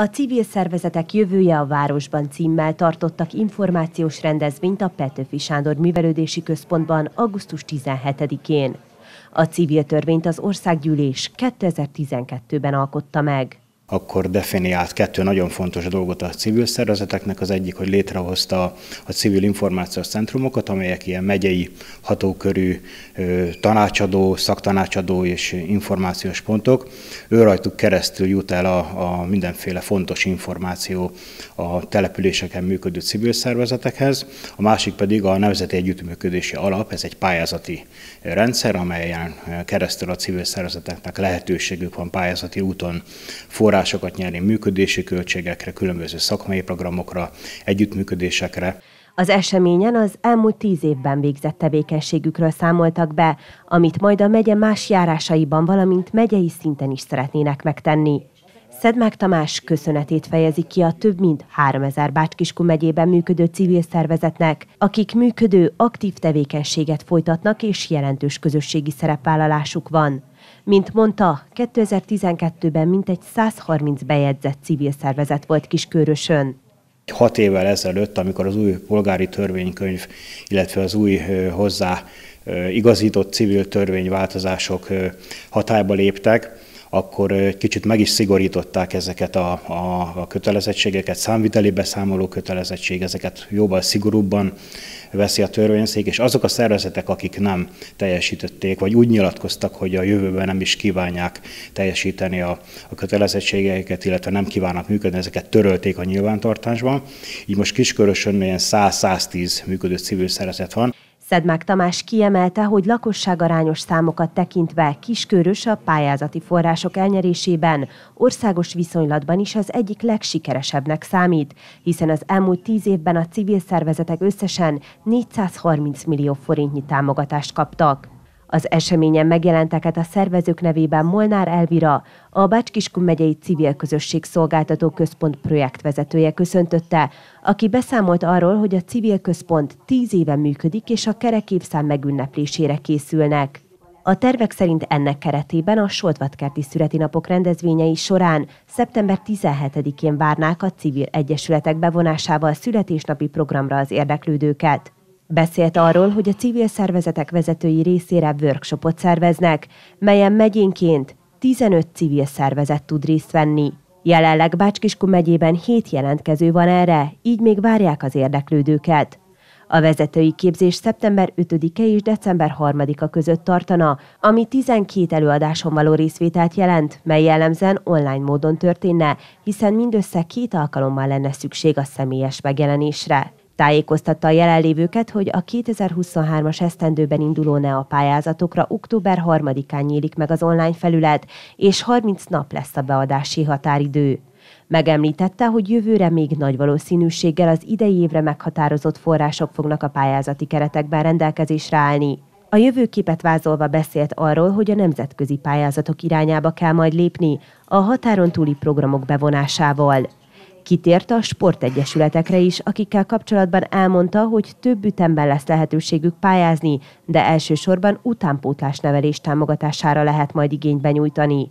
A civil szervezetek jövője a városban címmel tartottak információs rendezvényt a Petőfi Sándor Művelődési Központban augusztus 17-én. A civil törvényt az országgyűlés 2012-ben alkotta meg akkor definiált kettő nagyon fontos dolgot a civil szervezeteknek. Az egyik, hogy létrehozta a civil információs centrumokat, amelyek ilyen megyei hatókörű tanácsadó, szaktanácsadó és információs pontok. Ő rajtuk keresztül jut el a, a mindenféle fontos információ a településeken működő civil szervezetekhez. A másik pedig a Nemzeti Együttműködési Alap, ez egy pályázati rendszer, amelyen keresztül a civil szervezeteknek lehetőségük van pályázati úton forrás forrásokat nyerni működési költségekre, különböző szakmai programokra, együttműködésekre. Az eseményen az elmúlt tíz évben végzett tevékenységükről számoltak be, amit majd a megye más járásaiban, valamint megyei szinten is szeretnének megtenni. Szedmák Tamás köszönetét fejezi ki a több mint 3000 Bácskiskun megyében működő civil szervezetnek, akik működő, aktív tevékenységet folytatnak és jelentős közösségi szerepvállalásuk van. Mint mondta, 2012-ben mintegy 130 bejegyzett civil szervezet volt Kiskörösön. Hat évvel ezelőtt, amikor az új polgári törvénykönyv, illetve az új hozzá igazított civil törvényváltozások hatályba léptek, akkor kicsit meg is szigorították ezeket a, a, a kötelezettségeket, számviteli beszámoló kötelezettség, ezeket jóval szigorúbban veszi a törvényszék, és azok a szervezetek, akik nem teljesítették, vagy úgy nyilatkoztak, hogy a jövőben nem is kívánják teljesíteni a, a kötelezettségeiket, illetve nem kívánnak működni, ezeket törölték a nyilvántartásban. Így most Kiskörösön ilyen 100-110 működő civil szervezet van. Szedmák Tamás kiemelte, hogy lakosságarányos számokat tekintve kiskörös a pályázati források elnyerésében országos viszonylatban is az egyik legsikeresebbnek számít, hiszen az elmúlt tíz évben a civil szervezetek összesen 430 millió forintnyi támogatást kaptak. Az eseményen megjelenteket a szervezők nevében Molnár Elvira, a Bácskiskun megyei civil közösség szolgáltató központ projektvezetője köszöntötte, aki beszámolt arról, hogy a civil központ tíz éve működik, és a kerekévszám megünneplésére készülnek. A tervek szerint ennek keretében a Soltvatkerti Születi Napok rendezvényei során szeptember 17-én várnák a civil egyesületek bevonásával születésnapi programra az érdeklődőket. Beszélt arról, hogy a civil szervezetek vezetői részére workshopot szerveznek, melyen megyénként 15 civil szervezet tud részt venni. Jelenleg Bácskiskun megyében 7 jelentkező van erre, így még várják az érdeklődőket. A vezetői képzés szeptember 5-e és december 3-a között tartana, ami 12 előadáson való részvételt jelent, mely jellemzően online módon történne, hiszen mindössze két alkalommal lenne szükség a személyes megjelenésre. Tájékoztatta a jelenlévőket, hogy a 2023-as esztendőben induló NEA pályázatokra október 3-án nyílik meg az online felület, és 30 nap lesz a beadási határidő. Megemlítette, hogy jövőre még nagy valószínűséggel az idei évre meghatározott források fognak a pályázati keretekben rendelkezésre állni. A jövőképet vázolva beszélt arról, hogy a nemzetközi pályázatok irányába kell majd lépni a határon túli programok bevonásával. Kitért a sportegyesületekre is, akikkel kapcsolatban elmondta, hogy több ütemben lesz lehetőségük pályázni, de elsősorban utánpótlás nevelés támogatására lehet majd igénybe nyújtani.